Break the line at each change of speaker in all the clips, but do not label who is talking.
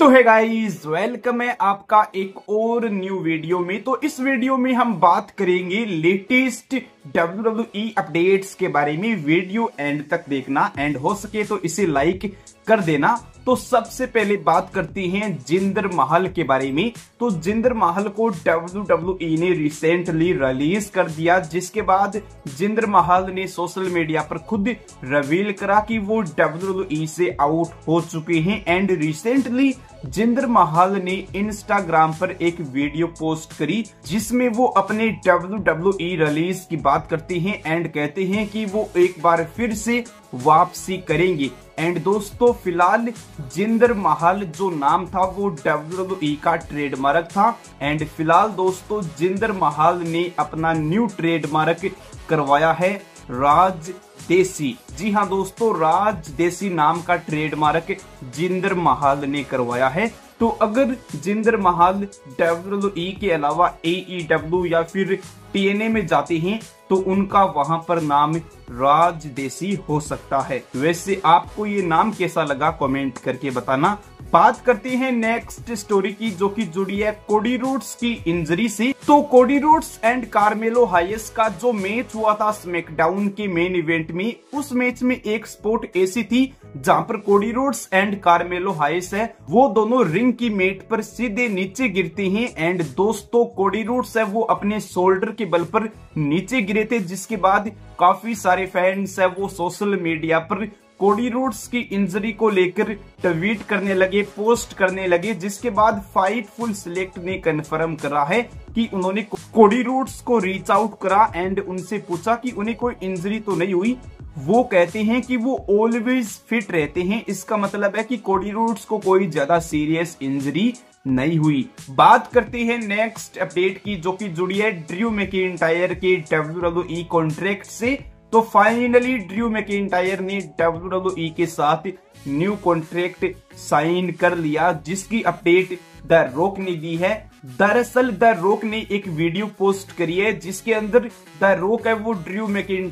तो है guys welcome है आपका एक और न्यू वीडियो में। तो इस वीडियो में हम बात करेंगे लेटेस्ट WWE अपडेट्स के बारे में। वीडियो एंड तक देखना एंड हो सके तो इसे लाइक कर देना। तो सबसे पहले बात करते हैं जिंदर महल के बारे में। तो जिंदर महल को WWE ने रिसेंटली रिलीज़ कर दिया, जिसके बाद जिंदर महल ने सोशल मीडिया पर खुद रिवील करा कि वो WWE से आउट हो चुके हैं। एंड रिसेंटली जिंदर महल ने इंस्टाग्राम पर एक वीडियो पोस्ट करी, जिसमें वो अपने WWE रिलीज़ की बात करते हैं एंड कहते हैं कि वो एक बार फिर से वापसी करेंगे। एंड दोस्तों, फ़िलहाल जिंदर महल जो नाम था, वो डब्ल्यू का ट्रेडमार्क था। एंड फ़िलहाल दोस्तों, जिंदर महल ने अपना न्यू ट्रेडमार्क करवाया है, राज देसी। जी हाँ दोस्तों, राज देसी नाम का ट्रेडमार्क जिंदर महल ने करवाया है। तो अगर जिंदर महल डब्ल्यू के अलावा ए डब्ल्यू या फिर टीएनए में जाते हैं तो उनका वहाँ पर नाम राज देसी हो सकता है। वैसे आपको ये नाम कैसा लगा कमेंट करके बताना। बात करते हैं नेक्स्ट स्टोरी की, जो कि जुड़ी है कोडी रूट्स की इंजरी से। तो कोडी रूट्स एंड कार्मेलो हाइस का जो मैच हुआ था स्मैकडाउन के मेन इवेंट में, उस मैच में एक स्पोर्ट ऐसी थी, जहाँ पर कोडी रूट्स एंड कार्मेलो हाइस है, वो दोनों रिंग की मेट पर सीधे नीचे गिरते हैं एंड दोस्तों कोडी रूट्स है, वो अपने शोल्डर के बल पर नीचे गिरे थे, जिसके बाद काफ़ी सारे फैंस है वो सोशल मीडिया पर कोडी रूट्स की इंजरी को लेकर ट्वीट करने लगे, पोस्ट करने लगे, जिसके बाद फाइट फुल सिलेक्ट ने कंफर्म करा है कि उन्होंने कोडी रूट्स को रीच आउट करा एंड उनसे पूछा कि उन्हें कोई इंजरी तो नहीं हुई। वो कहते हैं कि वो ऑलवेज फिट रहते हैं। इसका मतलब है कि कोडी रूट्स को कोई ज़्यादा सीरियस इंजरी नहीं हुई। बात करते हैं नेक्स्ट अपडेट की, जो कि जुड़ी है ड्रू मैकिन के डब्ल्यू कॉन्ट्रैक्ट से। तो फाइनली ड्रू मैकेटायर ने WWE के साथ न्यू कॉन्ट्रैक्ट साइन कर लिया, जिसकी अपडेट द रोक ने दी है। दरअसल द रोक ने एक वीडियो पोस्ट करी है, जिसके अंदर द रोक है वो ड्रू मैकिन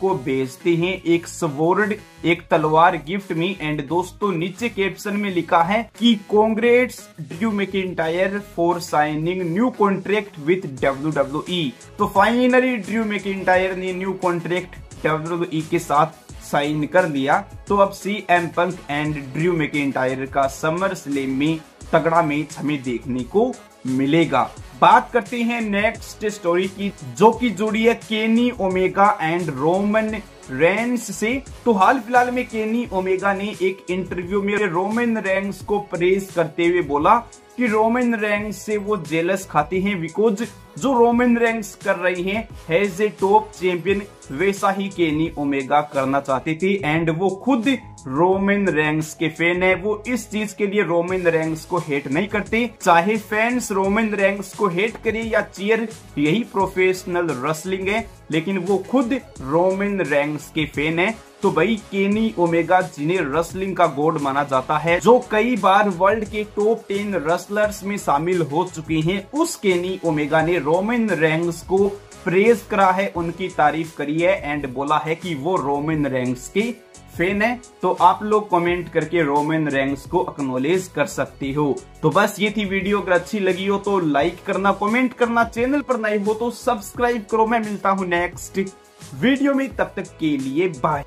को भेजते हैं एक स्वोर्ड, एक तलवार गिफ्ट में। एंड दोस्तों, नीचे कैप्शन में लिखा है कि congrats Drew मैकिन for signing new contract with W W तो फाइनली ड्रू मैकिन ने न्यू कॉन्ट्रैक्ट डब्ल्यू के साथ साइन कर लिया तो अब C M Punk and Drew मैकिन का समर स्लेम में तगड़ा मैच हमें देखने को मिलेगा। बात करते हैं नेक्स्ट स्टोरी की, जो कि जुड़ी है Kenny Omega and Roman Reigns से। तो हाल फ़िलहाल में केनी ओमेगा ने एक इंटरव्यू में रोमन रेंस को प्रेस करते हुए बोला कि रोमन रैंक्स से वो जेलस खाते हैं बिकॉज़ जो रोमन रैंक्स कर रहे हैं हैज़ ए टॉप चैंपियन वैसा ही केनी ओमेगा करना चाहते थे एंड वो खुद रोमन रैंक्स के फ़ैन है। वो इस चीज़ के लिए रोमन रैंक्स को हेट नहीं करते। चाहे फैंस रोमन रैंक्स को हेट करे या चीयर यही प्रोफेशनल रेसलिंग है। लेकिन वो खुद रोमन रैंक्स के फ़ैन है। तो भाई केनी ओमेगा जिन्हें रेसलिंग का गोड माना जाता है, जो कई बार वर्ल्ड के टॉप टेन रेसलर्स में शामिल हो चुके हैं, उस केनी ओमेगा ने रोमन रैंक्स को प्रेज करा है, उनकी तारीफ़ करी है एंड बोला है कि वो रोमन रैंक्स के फ़ैन है तो आप लोग कमेंट करके रोमन रैंक्स को अक्नोलेज कर सकते हो। तो बस ये थी वीडियो अगर अच्छी लगी हो तो लाइक करना कमेंट करना चैनल पर नए हो तो सब्सक्राइब करो। मैं मिलता हूँ नेक्स्ट वीडियो में, तब तक के लिए बाय